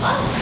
What?